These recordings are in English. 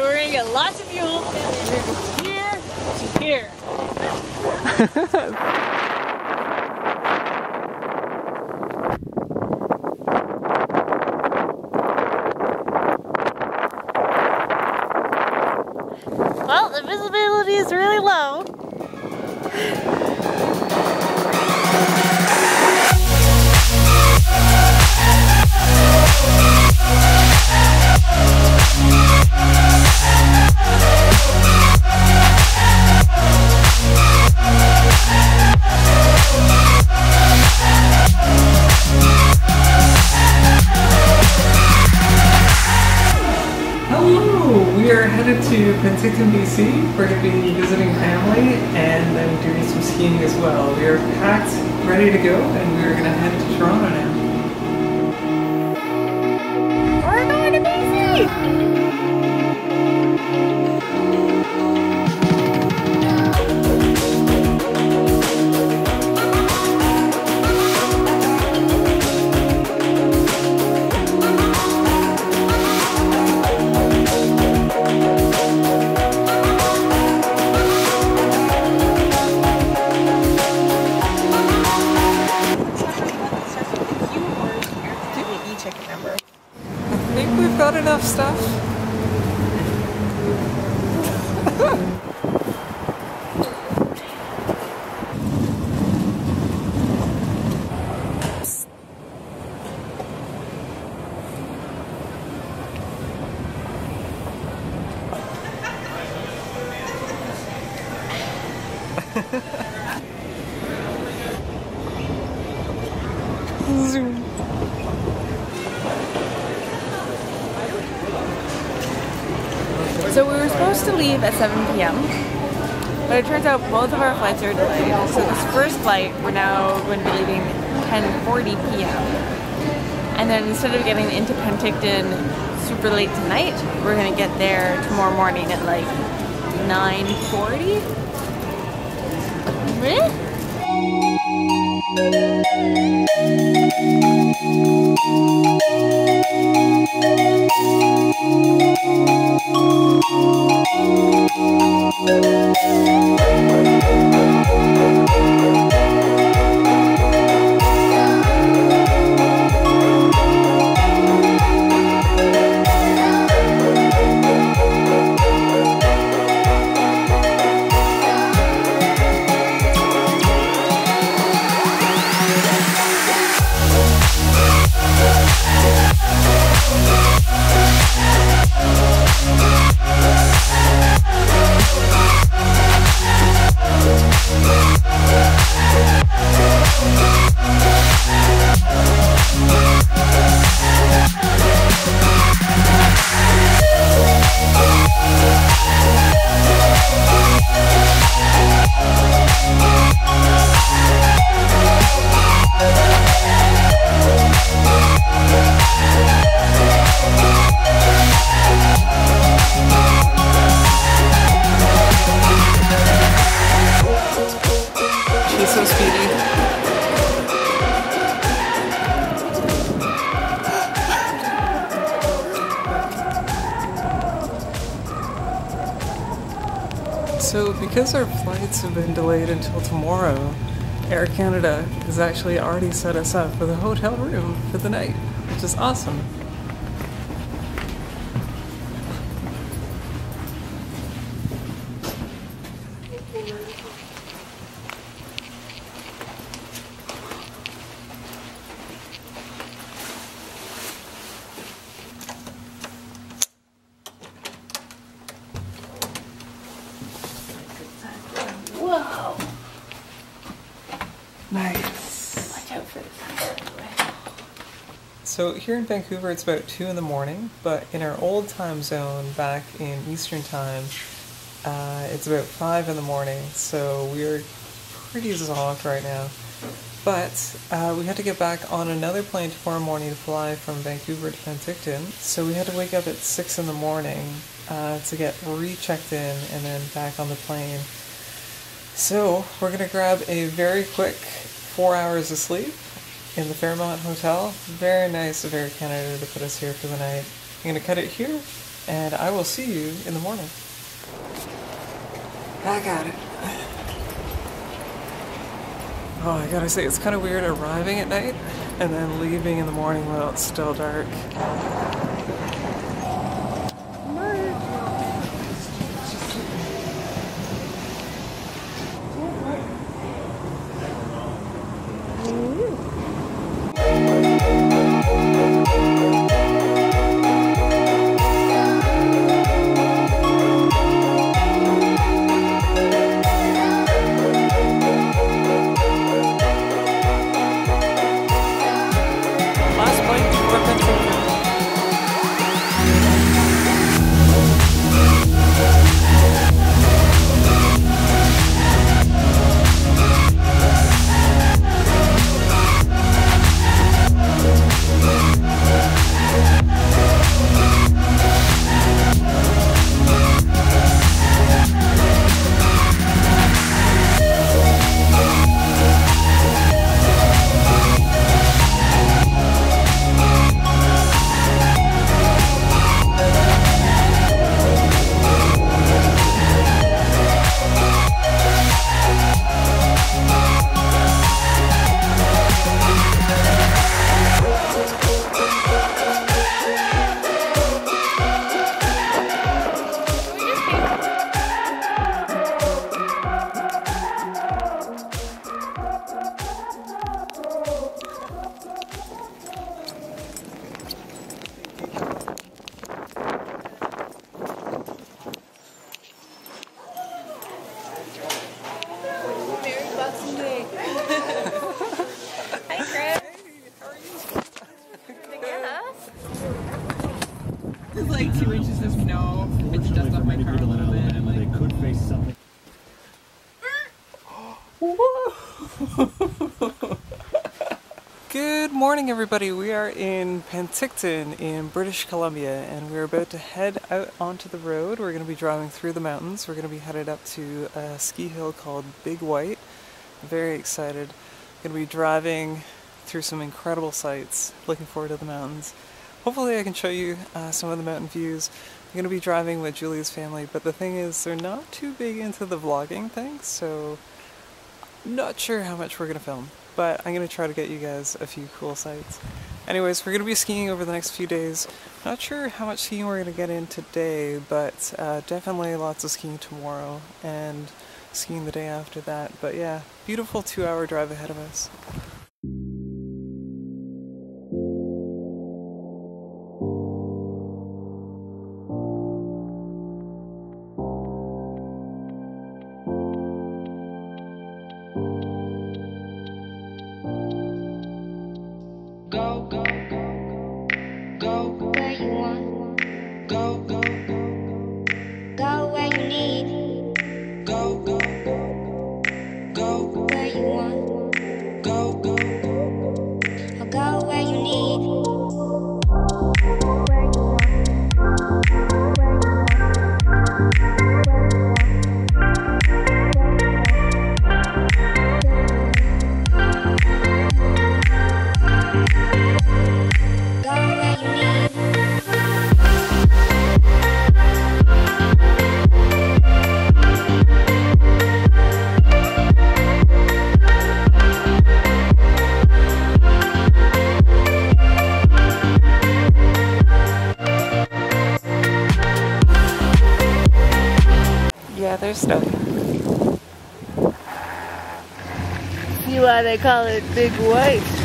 We're gonna get lots of fuel from here to here. ready to go, and we Zoom. So we were supposed to leave at 7 p.m. But it turns out both of our flights are delayed. So this first flight, we're now going to be leaving 10:40 p.m. And then instead of getting into Penticton super late tonight, we're gonna get there tomorrow morning at like 9:40. Really? So, because our flights have been delayed until tomorrow, Air Canada has actually already set us up with a hotel room for the night, which is awesome. Nice. Watch out for the sun, by the way. So here in Vancouver, it's about two in the morning, but in our old time zone back in Eastern time, uh, it's about five in the morning. So we're pretty zonked right now. But uh, we had to get back on another plane tomorrow morning to fly from Vancouver to Penticton. So we had to wake up at six in the morning uh, to get re-checked in and then back on the plane. So we're gonna grab a very quick four hours of sleep in the Fairmont Hotel. Very nice of Air Canada to put us here for the night. I'm gonna cut it here, and I will see you in the morning. I got it. Oh, I gotta say, it's kind of weird arriving at night and then leaving in the morning while it's still dark. Good morning, everybody. We are in Penticton in British Columbia, and we're about to head out onto the road. We're going to be driving through the mountains. We're going to be headed up to a ski hill called Big White. Very excited. Going to be driving through some incredible sights. Looking forward to the mountains. Hopefully, I can show you uh, some of the mountain views. I'm going to be driving with Julia's family, but the thing is, they're not too big into the vlogging thing, so not sure how much we're gonna film, but I'm gonna try to get you guys a few cool sights. Anyways, we're gonna be skiing over the next few days. Not sure how much skiing we're gonna get in today, but uh, definitely lots of skiing tomorrow and skiing the day after that. But yeah, beautiful two hour drive ahead of us. Go, go, go, why they call it Big White.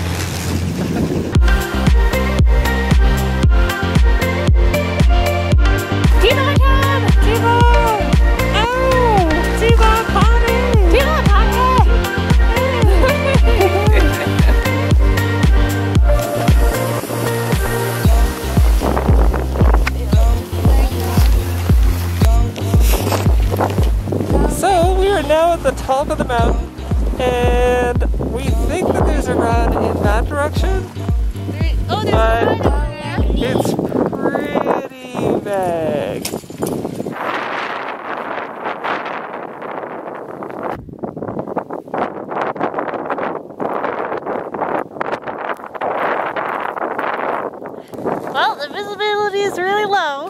Is really low.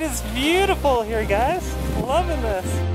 It is beautiful here, guys. Loving this.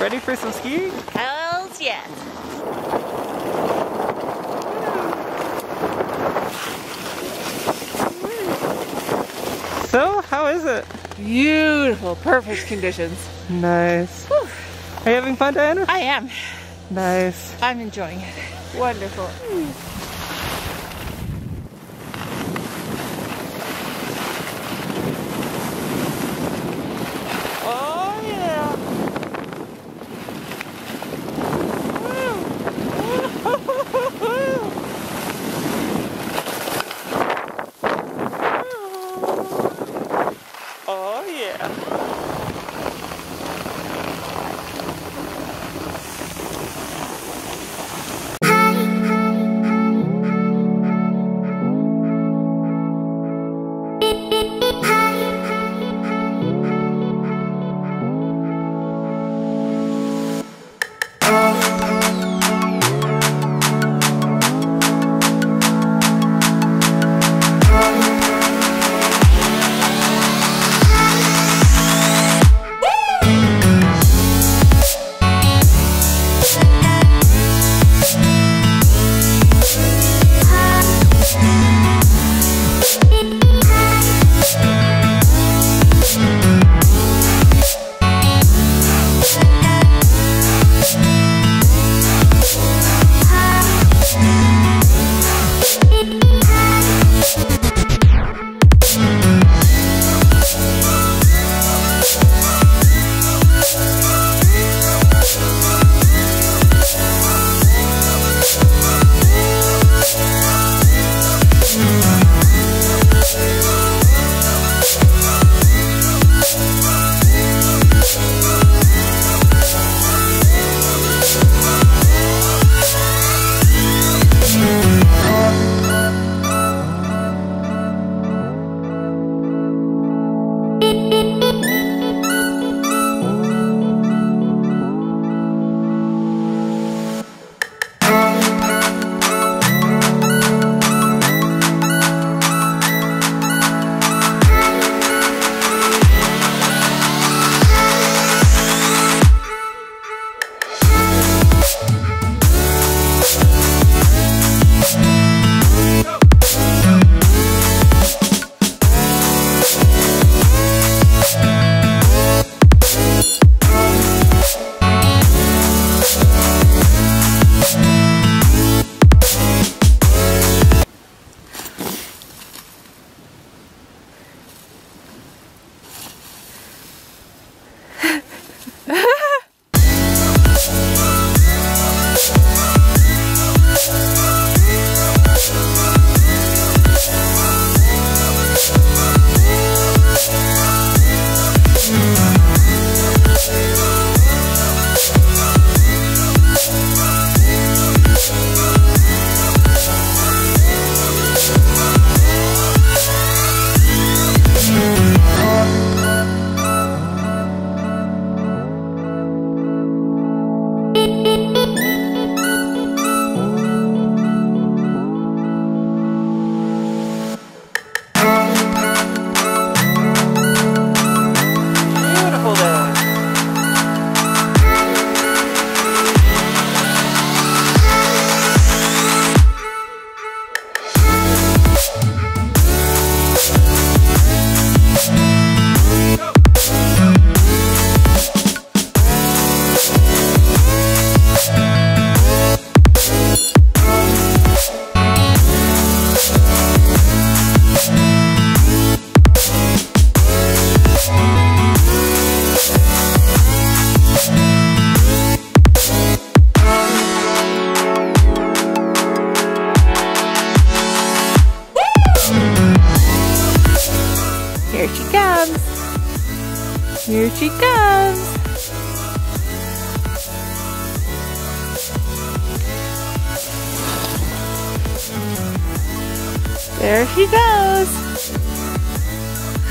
Ready for some skiing? Hells yes. So, how is it? Beautiful, perfect conditions. Nice. Are you having fun, Diana? I am. Nice. I'm enjoying it. Wonderful.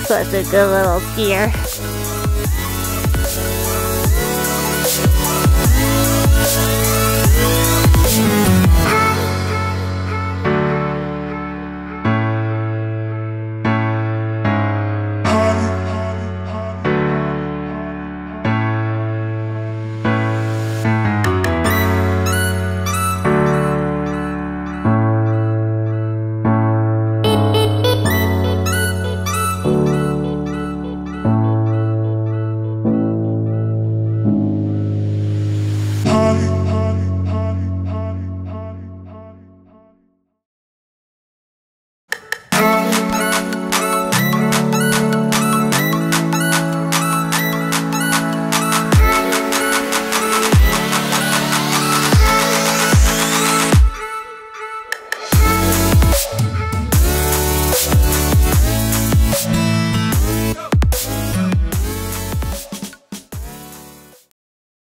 Such a good little skier.